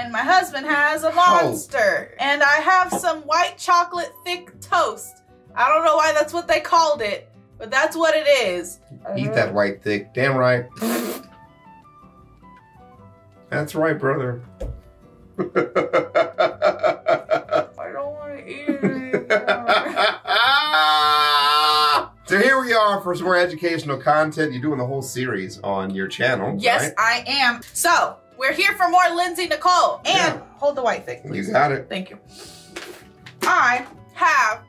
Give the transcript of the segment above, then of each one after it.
and my husband has a monster. And I have some white chocolate thick toast. I don't know why that's what they called it, but that's what it is. Eat that white thick. Damn right. That's right, brother. I don't want to eat it anymore. so here we are for some more educational content. You're doing the whole series on your channel. yes, right? I am. So we're here for more Lindsay Nikole. And Yeah. hold the white thing, You please. got it. Thank you. I have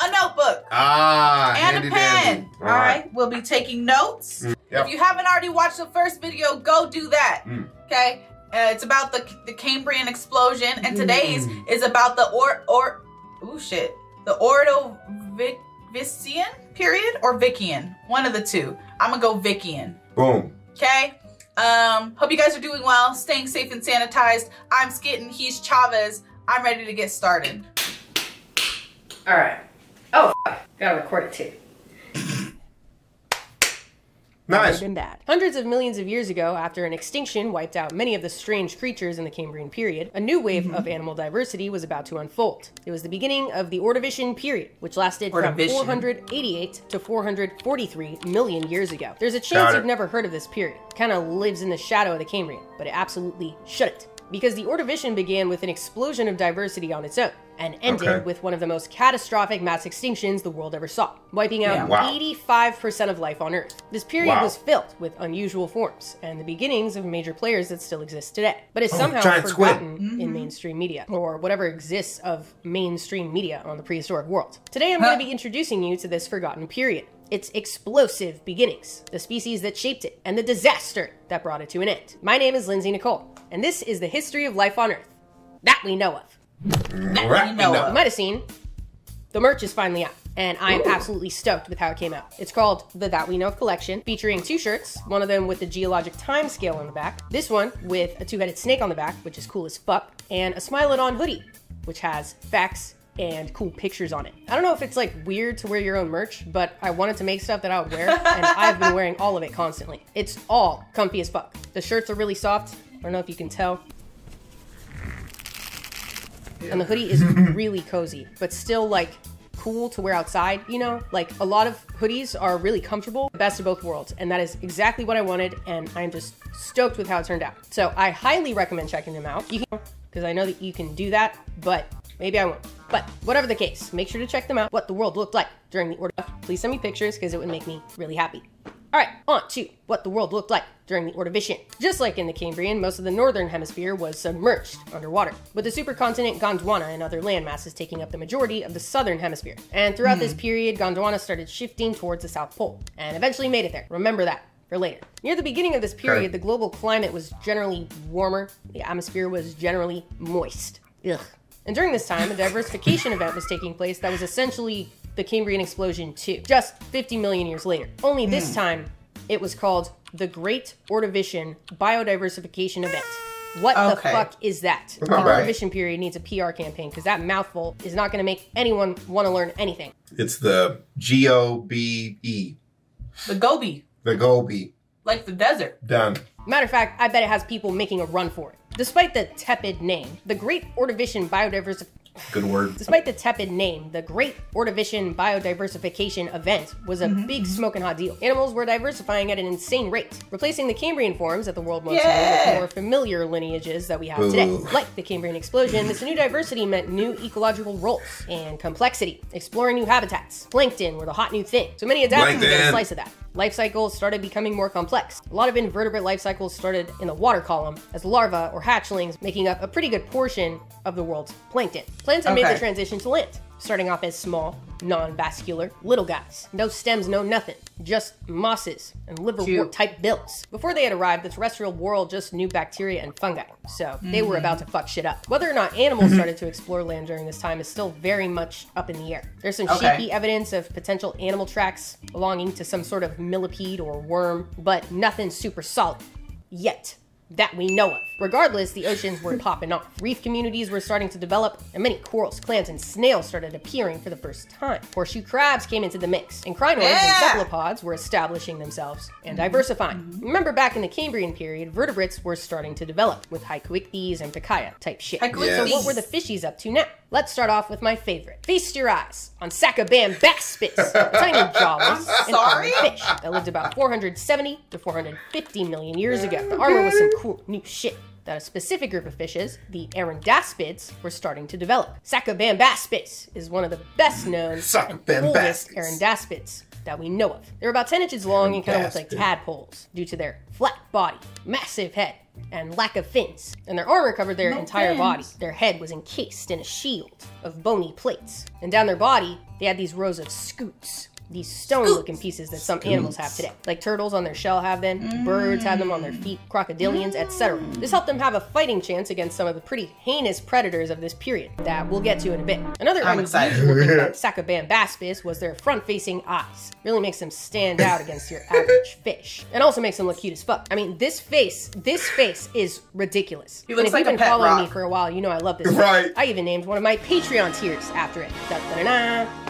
a notebook. Ah, and a pen. dandy. All right. We'll be taking notes. Yep. If you haven't already watched the first video, go do that. Mm. Okay. Uh, it's about the the Cambrian explosion, and today's Mm. is about the or or ooh shit the Ordovician period or Vickian, one of the two. I'm gonna go Vickian. Boom. Okay. Um, hope you guys are doing well, staying safe and sanitized. I'm Skitten, he's Chavez. I'm ready to get started. All right. Oh, gotta record it too. Nice. Been bad. Hundreds of millions of years ago, after an extinction wiped out many of the strange creatures in the Cambrian period, a new wave of animal diversity was about to unfold. It was the beginning of the Ordovician period, which lasted from 488 to 443 million years ago. There's a chance you've never heard of this period. Kind of lives in the shadow of the Cambrian, but it absolutely shouldn't. Because the Ordovician began with an explosion of diversity on its own and ended Okay. with one of the most catastrophic mass extinctions the world ever saw, wiping out Yeah. Wow. 85% of life on Earth. This period Wow. was filled with unusual forms and the beginnings of major players that still exist today, but is oh, somehow Oh, giant squid. forgotten in mm-hmm. mainstream media or whatever exists of mainstream media on the prehistoric world. Today, I'm going to be introducing you to this forgotten period. Its explosive beginnings, the species that shaped it, and the disaster that brought it to an end. My name is Lindsay Nikole, and this is the history of life on Earth that we know of. Right, we know of. You might have seen the merch is finally out, and I'm absolutely stoked with how it came out. It's called the That We Know of collection, featuring two shirts, one of them with the geologic time scale on the back, this one with a two headed snake on the back, which is cool as fuck, and a Smile It On hoodie, which has facts and cool pictures on it. I don't know if it's like weird to wear your own merch, but I wanted to make stuff that I would wear, and I've been wearing all of it constantly. It's all comfy as fuck. The shirts are really soft. I don't know if you can tell. And the hoodie is really cozy, but still like cool to wear outside, you know? Like a lot of hoodies are really comfortable, best of both worlds. And that is exactly what I wanted, and I'm just stoked with how it turned out. So I highly recommend checking them out. You can because I know that you can do that, but maybe I won't. But whatever the case, make sure to check them out. What the world looked like during the order. Please send me pictures because it would make me really happy. All right, on to what the world looked like during the Ordovician. Just like in the Cambrian, most of the northern hemisphere was submerged underwater, with the supercontinent Gondwana and other land masses taking up the majority of the southern hemisphere. And throughout this hmm. period, Gondwana started shifting towards the South Pole, and eventually made it there. Remember that for later. Near the beginning of this period, Okay. the global climate was generally warmer, the atmosphere was generally moist. Ugh. And during this time, a diversification event was taking place that was essentially the Cambrian explosion 2, just 50 million years later. Only this hmm. time, it was called the Great Ordovician Biodiversification Event. What Okay. the fuck is that? The All right. Ordovician period needs a PR campaign because that mouthful is not going to make anyone want to learn anything. It's the G O B E. The Gobi, The Gobi. Like the desert. Done. Matter of fact, I bet it has people making a run for it. Despite the tepid name, the Great Ordovician Biodiversification Good word. Despite the tepid name, the Great Ordovician Biodiversification Event was a mm-hmm, big mm-hmm. smoking hot deal. Animals were diversifying at an insane rate, replacing the Cambrian forms that the world most knew Yeah. with more familiar lineages that we have today. Like the Cambrian explosion, this new diversity meant new ecological roles and complexity, exploring new habitats. Plankton were the hot new thing, so many adapted to get a slice of that. Life cycles started becoming more complex. A lot of invertebrate life cycles started in the water column as larvae or hatchlings making up a pretty good portion of the world's plankton. Plankton made Okay. the transition to land, starting off as small, non-vascular, little guys. No stems, no nothing. Just mosses and liverwort-type bills. Before they had arrived, the terrestrial world just knew bacteria and fungi, so they were mm-hmm. about to fuck shit up. Whether or not animals started to explore land during this time is still very much up in the air. There's some Okay. shaky evidence of potential animal tracks belonging to some sort of millipede or worm, but nothing super solid yet. That we know of. Regardless, the oceans were popping off. Reef communities were starting to develop, and many corals, clams, and snails started appearing for the first time. Horseshoe crabs came into the mix, and crinoids Yeah. and cephalopods were establishing themselves and diversifying. Mm-hmm. Remember back in the Cambrian period, vertebrates were starting to develop, with Haikouichthys and pikaia type shit. So what were the fishies up to now? Let's start off with my favorite. Feast your eyes on Sacabambaspis, a tiny jawless sorry? fish that lived about 470 to 450 million years ago. The armor was some cool new shit that a specific group of fishes, the Arandaspids, were starting to develop. Sacabambaspis is one of the best known and oldest Sacabambaspis. That we know of. They're about 10 inches long and kind of look like tadpoles due to their flat body, massive head, and lack of fins. And their armor covered their No entire fins. body. Their head was encased in a shield of bony plates. And down their body, they had these rows of scutes. These stone-looking pieces that some animals have today, like turtles on their shell have them, birds have them on their feet, crocodilians, etc. This helped them have a fighting chance against some of the pretty heinous predators of this period that we'll get to in a bit. Another I'm unusual thing about Sacabambaspis was their front-facing eyes. Really makes them stand out against your average fish, and also makes them look cute as fuck. I mean, this face, this face is ridiculous. He and if like you've been following me for a while, you know I love this. Right. face. I even named one of my Patreon tiers after it. Da-da-da-da.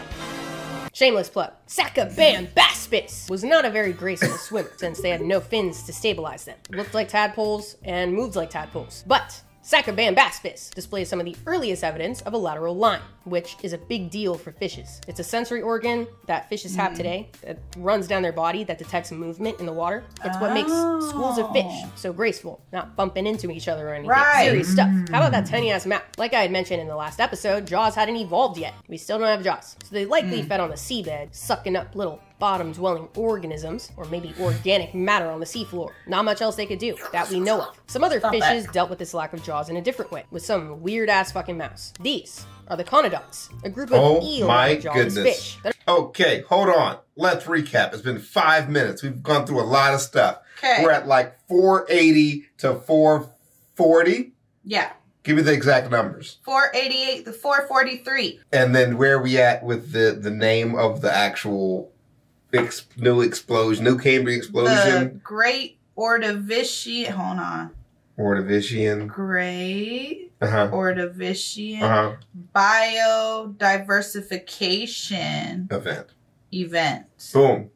Shameless plug. Sacabambaspis was not a very graceful swimmer since they had no fins to stabilize them. Looked like tadpoles and moved like tadpoles. But Sacabambaspis displays some of the earliest evidence of a lateral line, which is a big deal for fishes. It's a sensory organ that fishes have hmm. today that runs down their body that detects movement in the water. It's what makes schools of fish oh. so graceful, not bumping into each other or anything. Right. Serious stuff. How about that hmm. tiny ass mouth? Like I had mentioned in the last episode, Jaws hadn't evolved yet. We still don't have Jaws. So they likely hmm. fed on the seabed, sucking up little bottom dwelling organisms, or maybe organic matter on the seafloor. Not much else they could do that we know of. Some other Stop fishes that. dealt with this lack of jaws in a different way, with some weird ass fucking mouths. These are the conodonts, a group of Oh eel my jawless goodness. fish that Okay, hold on. Let's recap. It's been five minutes. We've gone through a lot of stuff. 'Kay. We're at like 480 to 440. Yeah. Give me the exact numbers. 488 to 443. And then where are we at with the, the name of the actual ex- new explosion, new Cambrian explosion. The? Great Ordovician. Hold on. Ordovician. Great Uh huh. Ordovician Uh huh. biodiversification Event. event. Boom.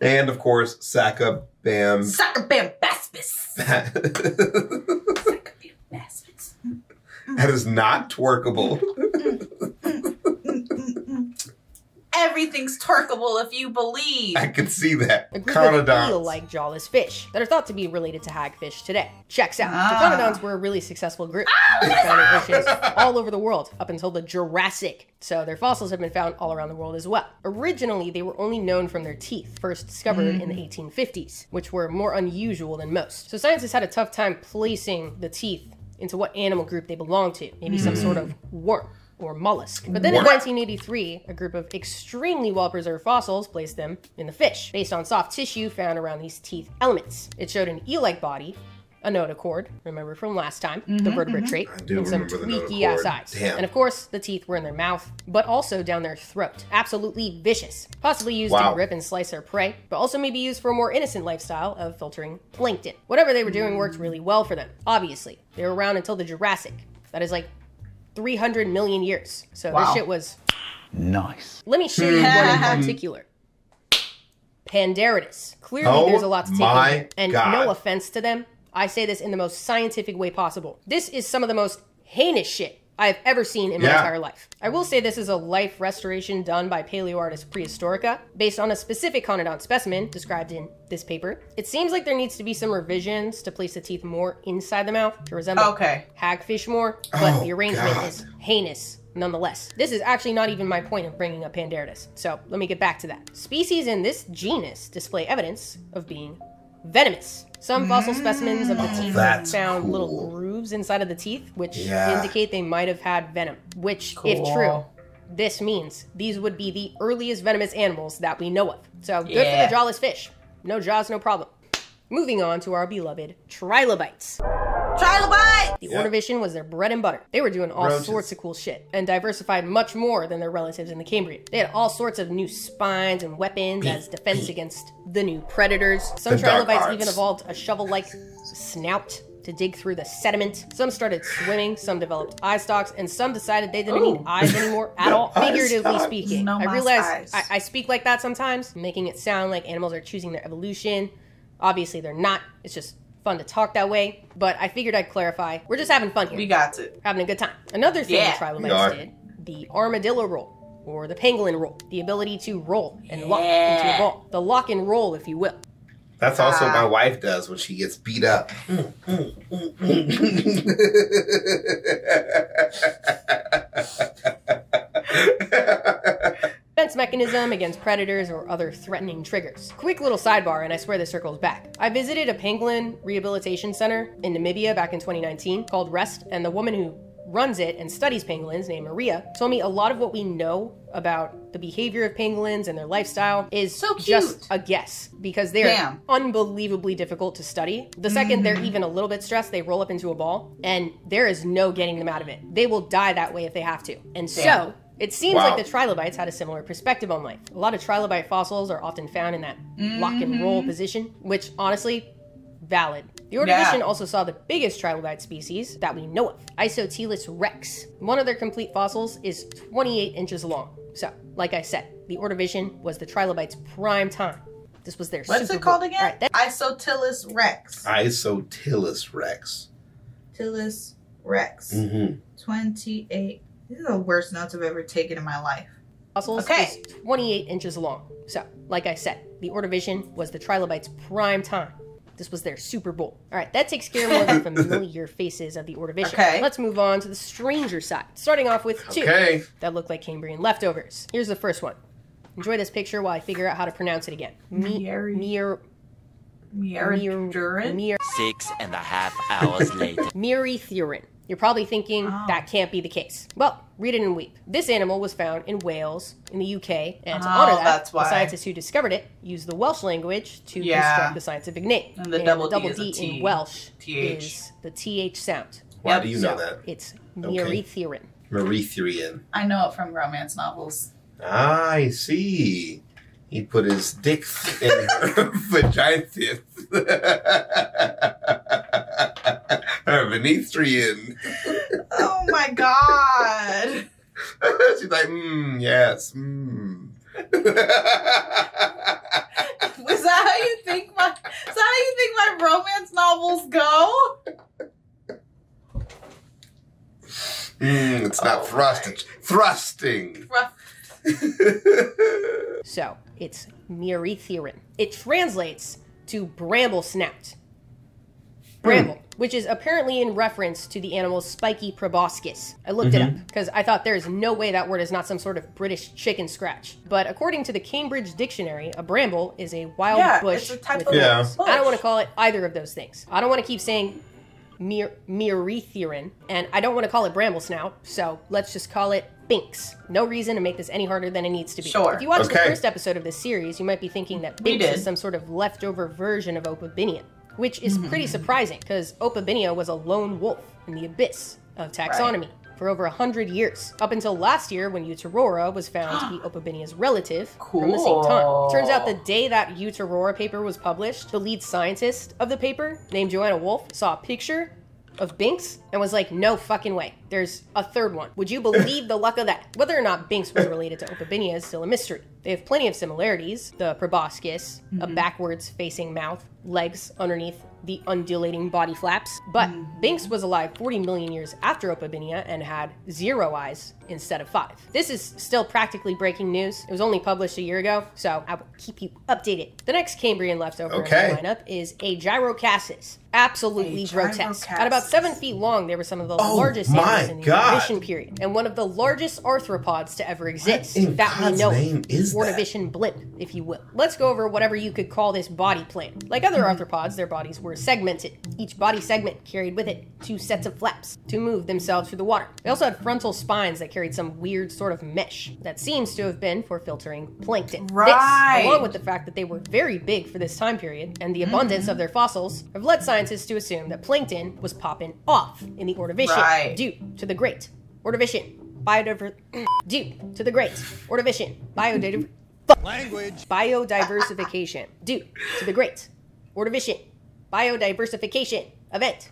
And of course, Saka Bam. Sacabambaspis. Bam Sacabambaspis. Mm, mm. That is not twerkable. Mm, Everything's twerkable if you believe. I can see that. a group of eel-like jawless fish that are thought to be related to hagfish today. Checks out. Ah. The conodonts were a really successful group. Ah, they found all over the world up until the Jurassic. So their fossils have been found all around the world as well. Originally, they were only known from their teeth, first discovered in the hmm. 1850s, which were more unusual than most. So scientists had a tough time placing the teeth into what animal group they belong to. Maybe some sort hmm. of worm or mollusk. But then in 1983, a group of extremely well preserved fossils placed them in the fish, based on soft tissue found around these teeth elements. It showed an eel like body, a notochord, remember from last time, the mm-hmm, vertebrate mm-hmm. trait, and some remember the tweaky ass eyes. Damn. And of course, the teeth were in their mouth, but also down their throat. Absolutely vicious. Possibly used Wow. to rip and slice their prey, but also maybe used for a more innocent lifestyle of filtering plankton. Whatever they were doing worked really well for them, obviously. They were around until the Jurassic. That is like 300 million years. So Wow. this shit was Nice. let me show you one in particular. Panderodus. Clearly, Oh there's a lot to take my in here. And God. no offense to them, I say this in the most scientific way possible. This is some of the most heinous shit I have ever seen in my Yeah. entire life. I will say this is a life restoration done by paleoartist Prehistorica based on a specific conodont specimen described in this paper. It seems like there needs to be some revisions to place the teeth more inside the mouth to resemble Okay. hagfish more, but Oh, the arrangement God. is heinous nonetheless. This is actually not even my point of bringing up Panderodus, so let me get back to that. Species in this genus display evidence of being venomous. Some fossil specimens of the mm. teeth have That's found little grooves inside of the teeth, which Yeah. indicate they might have had venom, which, if true, this means these would be the earliest venomous animals that we know of. So good Yeah. for the jawless fish. No jaws, no problem. Moving on to our beloved trilobites. Trilobite! The Yeah. Ordovician was their bread and butter. They were doing all Roaches. sorts of cool shit and diversified much more than their relatives in the Cambrian. They had all sorts of new spines and weapons as defense against the new predators. Some The trilobites even evolved a shovel-like snout to dig through the sediment. Some started swimming, some developed eye stalks, and some decided they didn't Ooh. need oh. eyes anymore at all. Figuratively speaking, No I realize. I, I speak like that sometimes, making it sound like animals are choosing their evolution. Obviously, they're not. It's just fun to talk that way. But I figured I'd clarify. We're just having fun here We got to. having a good time. Another thing Yeah. the trilobites We did, the armadillo roll, or the pangolin roll, the ability to roll and lock into a ball. The lock and roll, if you will. That's also what Ah. my wife does when she gets beat up. Mm, mm, mm, mechanism against predators or other threatening triggers. Quick little sidebar, and I swear this circles back. I visited a pangolin rehabilitation center in Namibia back in 2019 called REST, and the woman who runs it and studies pangolins, named Maria, told me a lot of what we know about the behavior of pangolins and their lifestyle is So cute. just a guess because they're Damn. unbelievably difficult to study. The 2nd they're mm. even a little bit stressed, they roll up into a ball, and there is no getting them out of it. They will die that way if they have to. And so, Damn. It seems Wow. like the trilobites had a similar perspective on life. A lot of trilobite fossils are often found in that lock and Mm-hmm. roll position, which honestly, valid. The Ordovician Yeah. also saw the biggest trilobite species that we know of, Isotelus rex. One of their complete fossils is 28 inches long. So, like I said, the Ordovician was the trilobites' prime time. This was their What's Super it called Bowl. again? All right, that- Isotelus rex. Isotelus rex. Tilus rex. Mm-hmm. 28. These are the worst notes I've ever taken in my life. fossils Okay. is 28 inches long. So, like I said, the Ordovician was the trilobites' prime time. This was their Super Bowl. All right, that takes care of more the familiar faces of the Ordovician. Okay. Let's move on to the stranger side. Starting off with two Okay. that look like Cambrian leftovers. Here's the first one. Enjoy this picture while I figure out how to pronounce it again. Me- Mieri- Mir- Mir- Six and a half hours later. Mieridduryn. You're probably thinking Oh. that can't be the case. Well, read it and weep. This animal was found in Wales, in the UK, and to Oh, honor that, that's the scientists who discovered it used the Welsh language to Yeah. construct the scientific name. And the double D is a in Welsh TH. is the TH sound. Why Yep. do you So know that? it's Okay. Mieridduryn. I know it from romance novels. Ah, I see. He put his dick in her vagina. her Venethrian. Oh my god. She's like, mmm, yes, mmm. Was that how you think my is that how you think my romance novels go? mm, it's not Oh thrust, my. it's thrusting. Rough. So it's Mieridduryn. It translates to bramble snout. Bramble, hmm. which is apparently in reference to the animal's spiky proboscis. I looked it up mm-hmm. because I thought there is no way that word is not some sort of British chicken scratch. But according to the Cambridge Dictionary, a bramble is a wild Yeah, bush it's a type with of Yeah. thorns. I don't want to call it either of those things. I don't want to keep saying Mir- Mieridduryn, and I don't want to call it bramble snout, so let's just call it Binks. No reason to make this any harder than it needs to be. Sure. If you watched the first episode of this series, you might be thinking that Binks is some sort of leftover version of Opabinia, which is pretty Mm-hmm. surprising because Opabinia was a lone wolf in the abyss of taxonomy. For over a hundred years, up until last year when Utaurora was found to be Opabinia's relative from the same time. Turns out the day that Utaurora paper was published, the lead scientist of the paper, named Joanna Wolfe, saw a picture of Binks and was like, no fucking way. There's a third one. Would you believe the luck of that? Whether or not Binks was related to Opabinia is still a mystery. They have plenty of similarities. The proboscis, a mm-hmm. backwards facing mouth, legs underneath the undulating body flaps. But mm-hmm. Binks was alive 40 million years after Opabinia and had zero eyes instead of five. This is still practically breaking news. It was only published a year ago, so I will keep you updated. The next Cambrian leftover Okay. in the lineup is Aegirocassis. Absolutely A grotesque. At about seven feet long, they were some of the Oh largest animals in the God. Ordovician period, and one of the largest arthropods to ever exist in that we know. of. name is Ordovician blimp, if you will. Let's go over whatever you could call this body plan. Like other mm-hmm. arthropods, their bodies were segmented. Each body segment carried with it two sets of flaps to move themselves through the water. They also had frontal spines that carried some weird sort of mesh that seems to have been for filtering plankton. Right. This, along with the fact that they were very big for this time period and the abundance mm-hmm. of their fossils, have led scientists to assume that plankton was popping off in the Ordovician Right. due to the great Ordovician biodiver due to the great Ordovician biodiver Language. biodiversification due to the great Ordovician biodiversification event.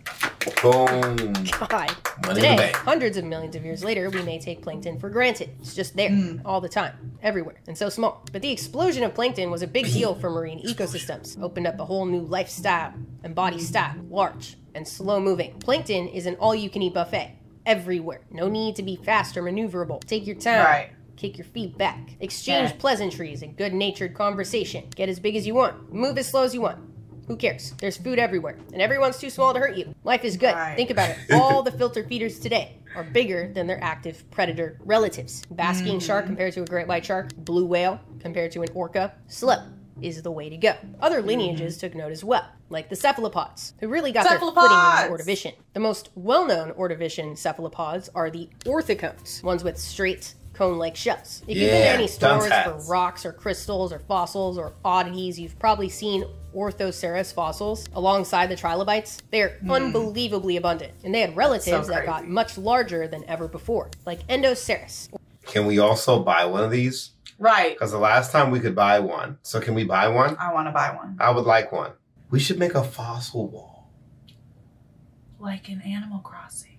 Boom. God. Money Today, hundreds of millions of years later, we may take plankton for granted. It's just there, hmm. all the time, everywhere, and so small. But the explosion of plankton was a big deal for marine ecosystems. Opened up a whole new lifestyle and body style, large and slow moving. Plankton is an all you can eat buffet. Everywhere. No need to be fast or maneuverable. Take your time. Right. Kick your feet back. Exchange Yeah. pleasantries and good natured conversation. Get as big as you want. Move as slow as you want. Who cares? There's food everywhere, and everyone's too small to hurt you. Life is good. Right. Think about it. All the filter feeders today are bigger than their active predator relatives. Basking mm. shark compared to a great white shark, blue whale compared to an orca. Slow is the way to go. Other mm. lineages took note as well, like the cephalopods, who really got their footing in the Ordovician. The most well-known Ordovician cephalopods are the orthocones, ones with straight cone-like shells. If you've been to any stores for rocks or crystals or fossils or oddities, you've probably seen Orthoceras fossils alongside the trilobites. They're hmm. unbelievably abundant, and they had relatives So that got much larger than ever before, like Endoceras. Can we also buy one of these? Right. Because the last time we could buy one. So can we buy one? I want to buy one. I would like one. We should make a fossil wall. Like in Animal Crossing.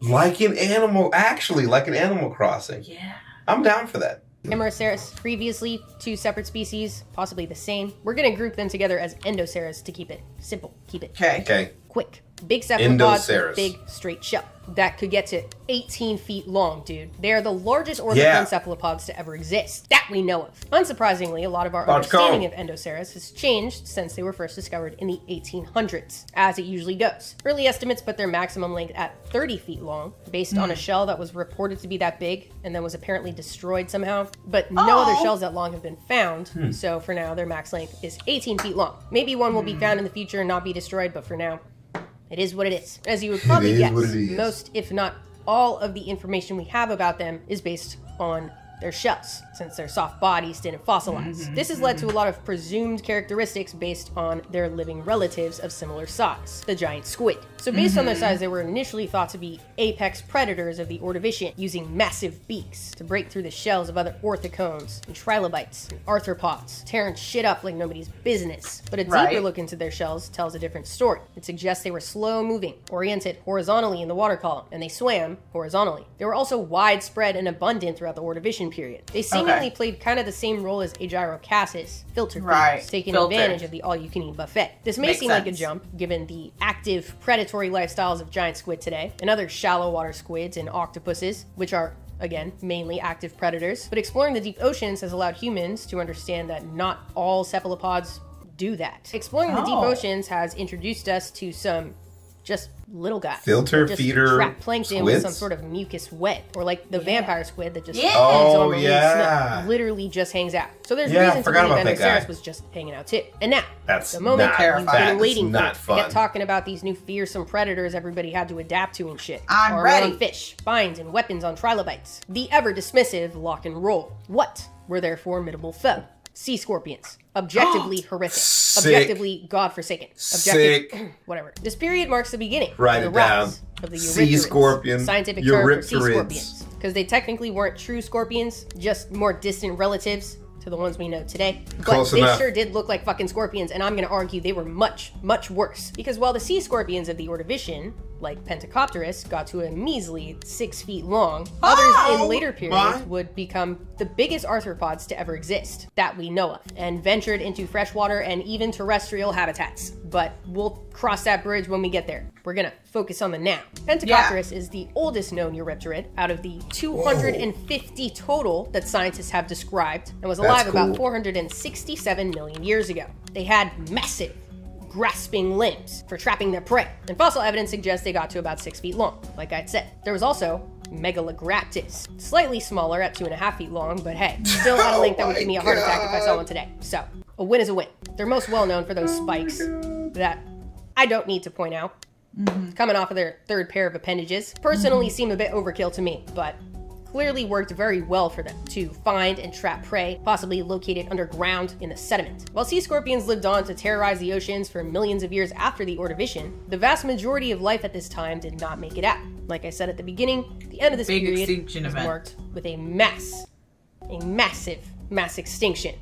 Like an animal, actually, like an Animal Crossing. Yeah. I'm down for that. Cameroceras, previously two separate species, possibly the same. We're gonna group them together as Endoceras to keep it simple, keep it Okay. Okay. quick. Big cephalopods Endoceras. with big straight shell that could get to 18 feet long, dude. They are the largest orthocone Yeah. cephalopods to ever exist that we know of. Unsurprisingly, a lot of our Large understanding cone. of Endoceras has changed since they were first discovered in the 1800s, as it usually goes. Early estimates put their maximum length at 30 feet long, based on a shell that was reported to be that big and then was apparently destroyed somehow. But no other shells that long have been found, Hmm. so for now, their max length is 18 feet long. Maybe one will be found in the future and not be destroyed, but for now, it is what it is. As you would probably is guess, what it is. most, if not all, of the information we have about them is based on their shells, since their soft bodies didn't fossilize. Mm-hmm. This has led to a mm-hmm. lot of presumed characteristics based on their living relatives of similar size, the giant squid. So, based on their mm-hmm. size, they were initially thought to be apex predators of the Ordovician, using massive beaks to break through the shells of other orthocones and trilobites and arthropods, tearing shit up like nobody's business. But a deeper Right. look into their shells tells a different story. It suggests they were slow moving, oriented horizontally in the water column, and they swam horizontally. They were also widespread and abundant throughout the Ordovician period. They seemingly Okay. played kind of the same role as Aegirocassis, filter Right, feeders, taking advantage of the all-you-can-eat buffet. This may Makes seem like a jump, given the active predatory lifestyles of giant squid today, and other shallow water squids and octopuses, which are Again, mainly active predators. But exploring the deep oceans has allowed humans to understand that not all cephalopods do that. Exploring the deep Oh. oceans has introduced us to some just little guys. Filter that just feeder trap plankton with some sort of mucus web, or like the vampire squid that just Yeah. hangs Oh, on release yeah. snow, literally just hangs out. So there's Yeah, reason to forgot believe about that guy. Endoceras was just hanging out too. And now, That's the moment not- you've been that's waiting not for. I kept fun. talking about these new fearsome predators everybody had to adapt to and shit. I'm Armor ready. fish, spines, and weapons on trilobites. The ever dismissive lock and roll. What were their formidable foe? Sea scorpions. Objectively horrific. Sick. Objectively godforsaken. Objective, Sick. whatever. This period marks the beginning. Write the it down. Of the Sea eurypterids, scorpion. Scientific term for sea Eurypterids. scorpions. Because they technically weren't true scorpions, just more distant relatives to the ones we know today. But Close they enough. sure did look like fucking scorpions, and I'm gonna argue they were much, much worse. Because while the sea scorpions of the Ordovician, like Pentecopterus, got to a measly six feet long, others Oh, in later periods my. would become the biggest arthropods to ever exist that we know of, and ventured into freshwater and even terrestrial habitats. But we'll cross that bridge when we get there. We're gonna focus on the now. Pentecopterus is the oldest known Eurypterid out of the 250 total that scientists have described, and was alive That's about 467 million years ago. They had massive grasping limbs for trapping their prey. And fossil evidence suggests they got to about six feet long, like I'd said. There was also Megalograptus. Slightly smaller at two and a half feet long, but hey, still not a link that would Oh give me a heart attack if I saw one today. So, a win is a win. They're most well known for those spikes that I don't need to point out. Coming off of their third pair of appendages. Personally seem a bit overkill to me, but clearly worked very well for them to find and trap prey, possibly located underground in the sediment. While sea scorpions lived on to terrorize the oceans for millions of years after the Ordovician, the vast majority of life at this time did not make it out. Like I said at the beginning, the end of this Big period extinction is event. marked with a mass, a massive mass extinction.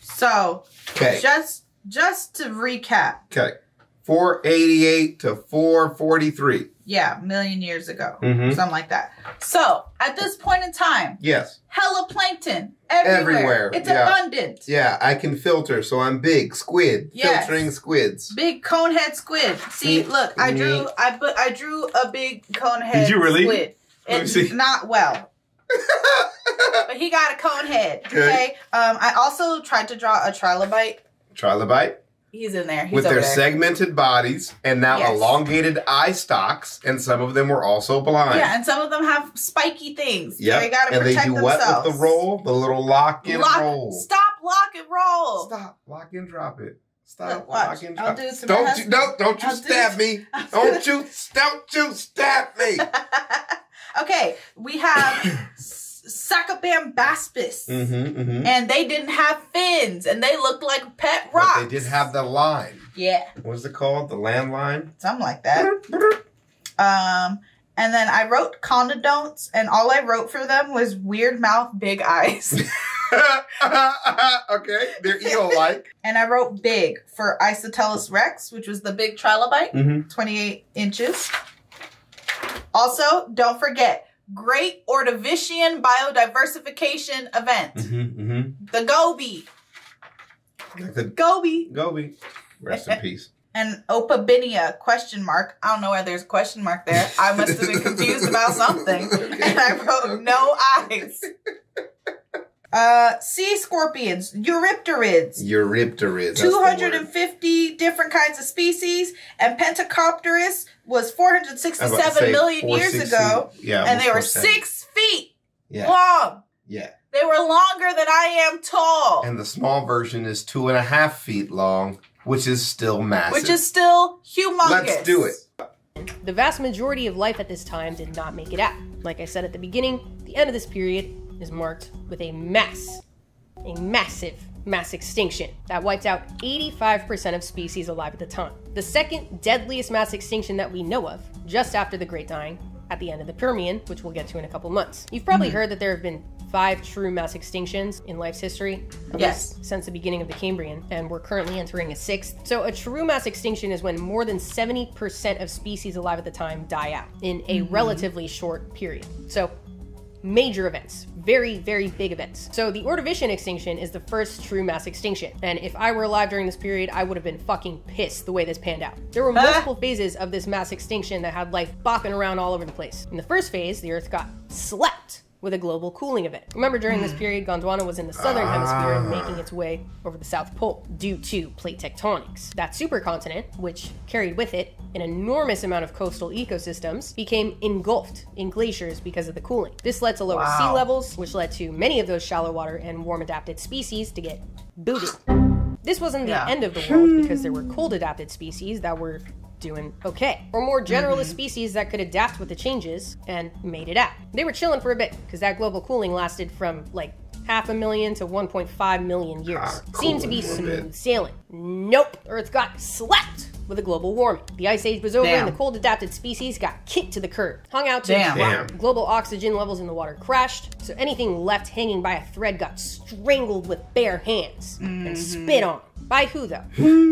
So, Okay. just just to recap, Okay. 488 to 443. yeah, million years ago, Mhm. something like that. So, at this point in time, Yes. hella plankton everywhere. Everywhere, It's yeah. abundant. Yeah, I can filter, so I'm big. Squid. Yes. Filtering squids. Big conehead squid. See, Neat, look, I drew. I put, I drew a big conehead. Did you really? Squid. It's see. not well, but he got a cone head. Okay. Okay. Um, I also tried to draw a trilobite. Trilobite. He's in there. He's with their there. segmented bodies and now Yes. elongated eye stalks, and some of them were also blind. Yeah, and some of them have spiky things. Yeah, They gotta and they protect do what with the roll? The little lock and Lock, roll. Stop, lock, and roll. Stop. Lock and drop it. Stop. Look. Lock and drop. do it don't you no, don't you I'll do stab it- me. Do Don't you don't you stab me. okay, we have Sacabambaspis. mm-hmm, mm-hmm. And they didn't have fins, and they looked like pet But rocks. they did have the line. yeah, What's it called? The landline? something like that. Um, and then I wrote condodonts, and all I wrote for them was weird mouth, big eyes. okay. They're eel like. and I wrote big for Isotelus rex, which was the big trilobite, Mm-hmm. 28 inches. Also, don't forget, Great Ordovician Biodiversification Event, Mm-hmm. Mm-hmm. the Gobi. The Gobi. Gobi. Rest in peace. And Opabinia, question mark. I don't know why there's a question mark there. I must have been confused about something. And I wrote no eyes. Uh, sea scorpions, Eurypterids. Eurypterids. that's the word. 250 different kinds of species, and Pentecopterus was I was about 467 say million years ago, Yeah, and they were six feet Yeah, long. yeah. They were longer than I am tall, And the small version is two and a half feet long, which is still massive. which is still humongous. Let's do it. The vast majority of life at this time did not make it out. Like I said at the beginning, the end of this period is marked with a mass, a massive mass extinction that wiped out 85% of species alive at the time. The second deadliest mass extinction that we know of, just after the Great Dying, at the end of the Permian, which we'll get to in a couple months. You've probably hmm. heard that there have been five true mass extinctions in life's history. Yes. Since the beginning of the Cambrian, and we're currently entering a sixth. So, a true mass extinction is when more than 70% of species alive at the time die out in a hmm. relatively short period. So, major events, very, very big events. So the Ordovician extinction is the first true mass extinction. And if I were alive during this period, I would have been fucking pissed the way this panned out. There were multiple phases of this mass extinction that had life bopping around all over the place. In the first phase, the Earth got slapped with a global cooling event. Remember, during this period, Gondwana was in the southern hemisphere, ah. making its way over the South Pole due to plate tectonics. That supercontinent, which carried with it an enormous amount of coastal ecosystems, became engulfed in glaciers because of the cooling. This led to lower sea levels, which led to many of those shallow water and warm adapted species to get booted. This wasn't the Yeah. end of the world because there were cold adapted species that were doing okay, or more generalist species that could adapt with the changes and made it out. They were chilling for a bit because that global cooling lasted from like half a million to 1.5 million years. Ah, Seemed to be bit. smooth sailing. Nope, Earth got slapped with a global warming. The ice age was over Damn. and the cold adapted species got kicked to the curb, hung out to Damn. dry. Damn. Global oxygen levels in the water crashed, so anything left hanging by a thread got strangled with bare hands and mm-hmm. spit on. By who, though?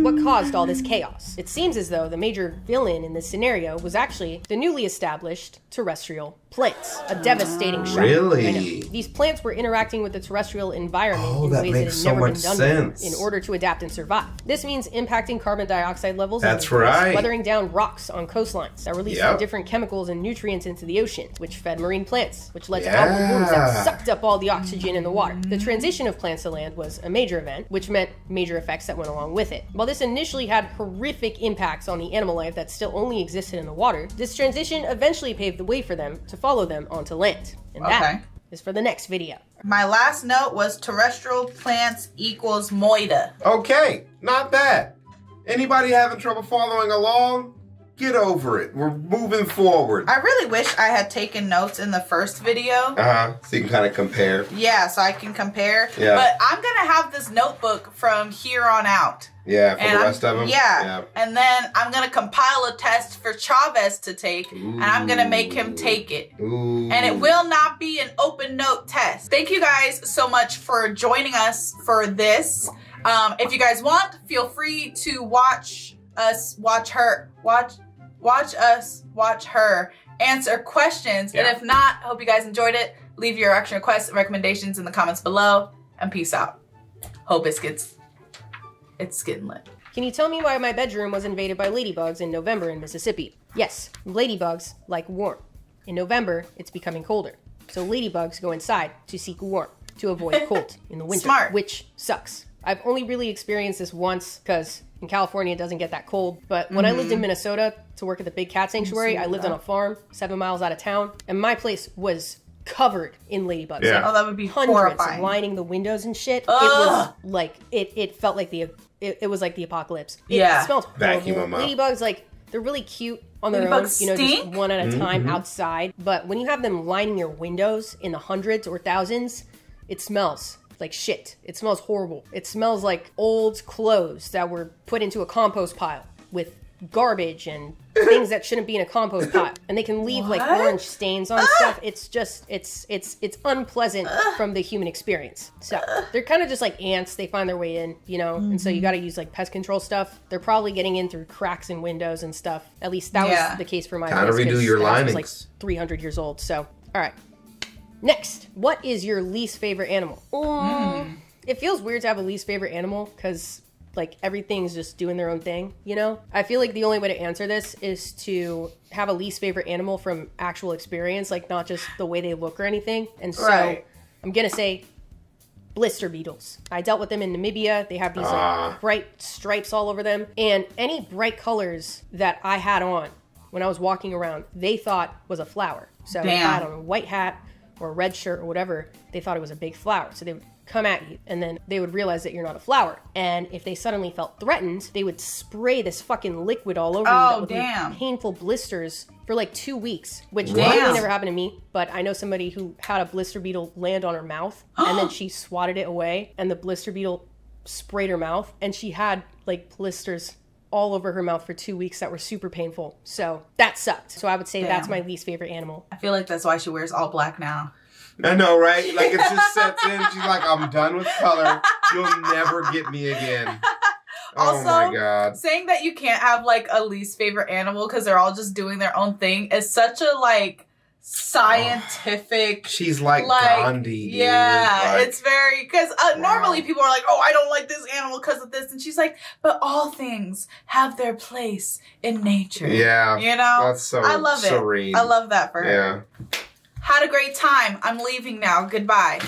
what caused all this chaos? It seems as though the major villain in this scenario was actually the newly established terrestrial plants. A devastating shock. Really? These plants were interacting with the terrestrial environment Oh, in ways that had so never been done sense. before in order to adapt and survive. This means impacting carbon dioxide levels. That's right. Weathering down rocks on coastlines that released Yep. different chemicals and nutrients into the ocean, which fed marine plants, which led to algal blooms that sucked up all the oxygen in the water. The transition of plants to land was a major event, which meant major effects that went along with it. While this initially had horrific impacts on the animal life that still only existed in the water, this transition eventually paved the way for them to follow them onto land. And Okay. that is for the next video. My last note was terrestrial plants equals moida. Okay, not bad. Anybody having trouble following along? Get over it. We're moving forward. I really wish I had taken notes in the first video. Uh huh. So you can kind of compare. Yeah, so I can compare. Yeah. But I'm gonna have this notebook from here on out. Yeah, for And the I'm- rest of them. Yeah. And then I'm gonna compile a test for Chavez to take, and I'm gonna make him take it. Ooh. And it will not be an open note test. Thank you guys so much for joining us for this. Um, if you guys want, feel free to watch us watch her watch watch us watch her answer questions. And if not, hope you guys enjoyed it. Leave your action requests and recommendations in the comments below. And peace out. Hope it gets it's getting lit. Can you tell me why my bedroom was invaded by ladybugs in November in Mississippi? Yes, ladybugs like warm. In November, it's becoming colder. So ladybugs go inside to seek warmth to avoid cold in the winter, Smart. which sucks. I've only really experienced this once because in California it doesn't get that cold. But when I lived in Minnesota to work at the big cat sanctuary, I lived on a farm seven miles out of town, and my place was covered in ladybugs. Yeah. Like, Oh, that would be hundreds horrifying. lining the windows and shit. It was like it. It felt like the. It, it was like the apocalypse. It Yeah. smelled Vacuum horrible. 'em out. Ladybugs like they're really cute on their own. Ladybugs You know, stink? just one at a time Mm-hmm. outside. But when you have them lining your windows in the hundreds or thousands, it smells like shit. It smells horrible. It smells like old clothes that were put into a compost pile with garbage and things that shouldn't be in a compost pile. And they can leave like orange stains on stuff. It's just it's it's it's unpleasant from the human experience. So they're kind of just like ants. They find their way in you know? And so you Mm-hmm. got to use like pest control stuff. They're probably getting in through cracks in windows and stuff. At least that Yeah. was the case for my Time to place, redo 'cause your the house was like linings. 300 years old. So all right next what is your least favorite animal? Mm, it feels weird to have a least favorite animal because like everything's just doing their own thing you know? I feel like the only way to answer this is to have a least favorite animal from actual experience like not just the way they look or anything. And so Right. i'm gonna say blister beetles. I dealt with them in namibia. They have these Ah. like, bright stripes all over them. And any bright colors that i had on when i was walking around they thought was a flower. So if I had on a white hat or a red shirt or whatever, they thought it was a big flower. So they would come at you and then they would realize that you're not a flower. And if they suddenly felt threatened, they would spray this fucking liquid all over you Oh, that would leave damn. painful blisters for like two weeks, which Wow. luckily never happened to me. But I know somebody who had a blister beetle land on her mouth and then she swatted it away and the blister beetle sprayed her mouth and she had like blisters all over her mouth for two weeks that were super painful. So that sucked. So I would say that's my least favorite animal. I feel like that's why she wears all black now. I know, right? Like it just sets in. She's like, I'm done with color. You'll never get me again. Oh Also- my god. Saying that you can't have like a least favorite animal because they're all just doing their own thing is such a like scientific. She's like, like Gandhi. Dude. yeah, Like, it's very because uh, Wow. normally people are like, "Oh, I don't like this animal because of this," and she's like, "But all things have their place in nature." yeah. you know, That's so I love serene. it. I love that for her. Yeah. Had a great time. I'm leaving now. Goodbye.